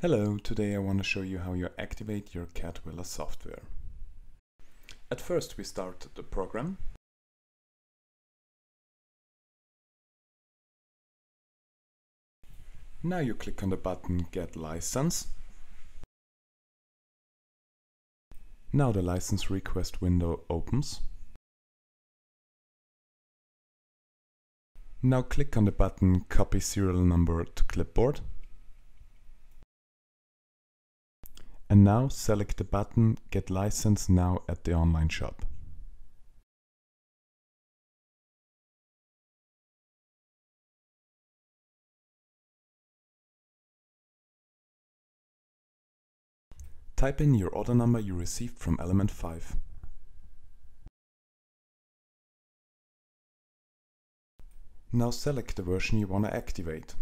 Hello, today I want to show you how you activate your cadvilla software. At first we start the program. Now you click on the button Get License. Now the license request window opens. Now click on the button Copy serial number to clipboard. And now select the button Get License Now at the online shop. Type in your order number you received from element 5. Now select the version you want to activate.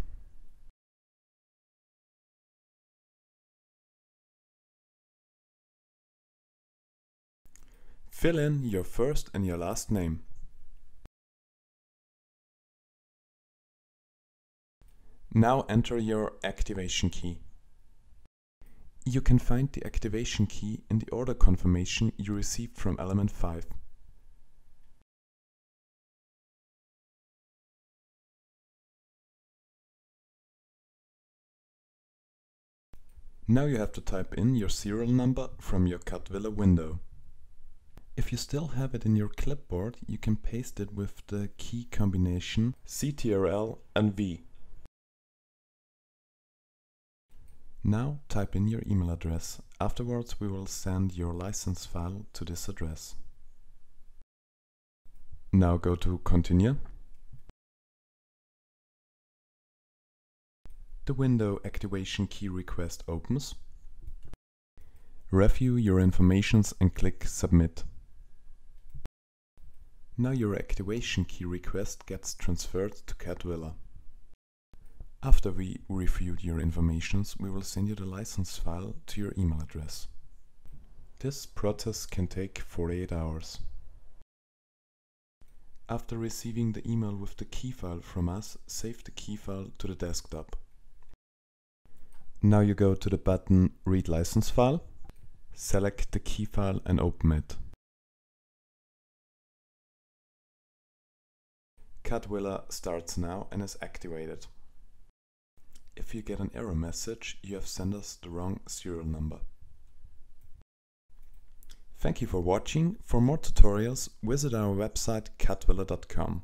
Fill in your first and your last name. Now enter your activation key. You can find the activation key in the order confirmation you received from element 5. Now you have to type in your serial number from your cadvilla window. If you still have it in your clipboard, you can paste it with the key combination CTRL and V. Now type in your email address. Afterwards we will send your license file to this address. Now go to Continue. The window Activation Key Request opens. Review your informations and click Submit. Now your activation key request gets transferred to cadvilla. After we reviewed your informations, we will send you the license file to your email address. This process can take 48 hours. After receiving the email with the key file from us, save the key file to the desktop. Now you go to the button Read License File, select the key file and open it. cadvilla starts now and is activated. If you get an error message, you have sent us the wrong serial number. Thank you for watching. For more tutorials, visit our website cadvilla.com.